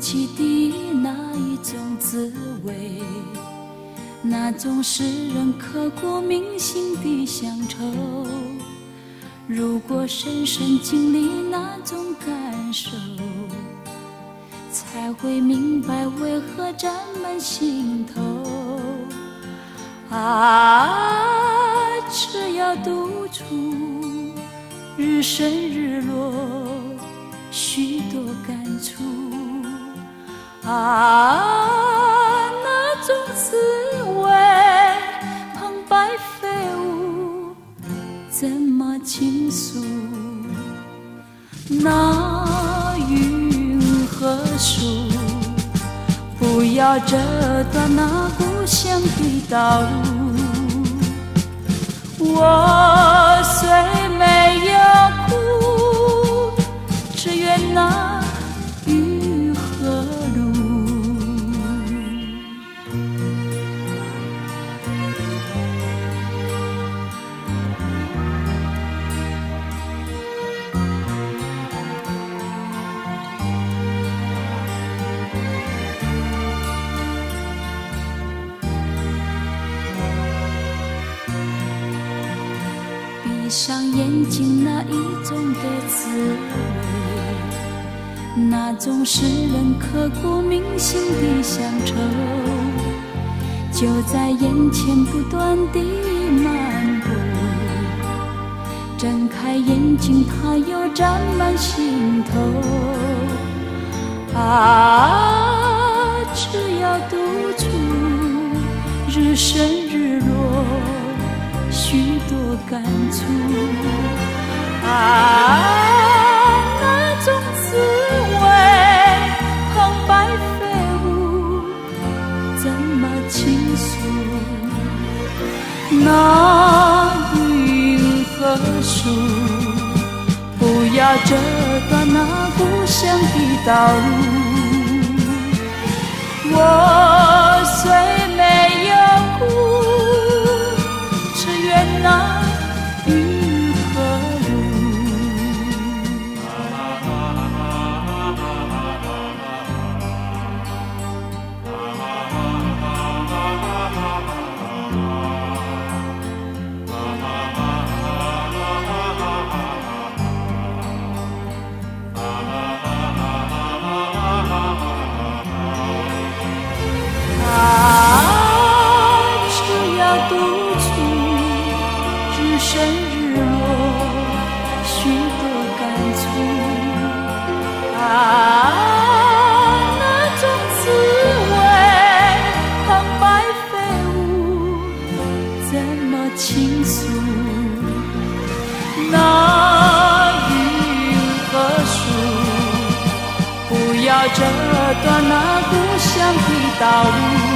起的那一种滋味那种使人刻骨铭心的乡愁如果深深经历那种感受才会明白为何沾满心头。啊只要独处日升日落许多感触。啊，那种滋味，旁白飞舞，怎么倾诉？那云和树，不要折断那故乡的道路。我虽没有闭上眼睛，那一种的滋味，那种使人刻骨铭心的乡愁，就在眼前不断地漫步。睁开眼睛，它又沾满心头。啊，只要独处，日升日落。许多感触啊，那种滋味，旁白飞舞，怎么倾诉？那云和树，不要折断那故乡的道路。我日升日落，许多感触啊，那种滋味，旁白飞舞，怎么倾诉？那云和树，不要折断那故乡的道路。